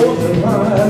hold the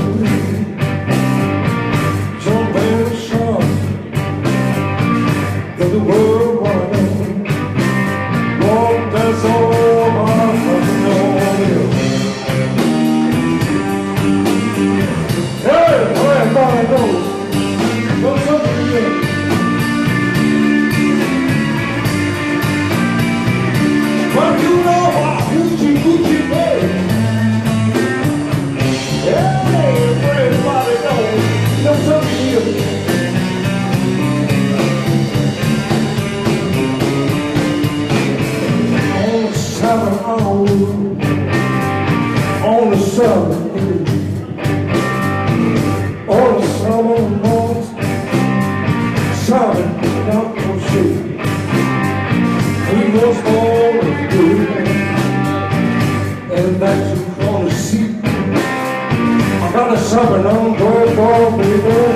driving home on a summer on a summer morning, sobbing down the street. We must all agree, and that's what you gonna see. I got a sobbing on the baby.